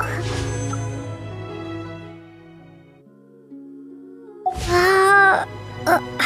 啊，呃。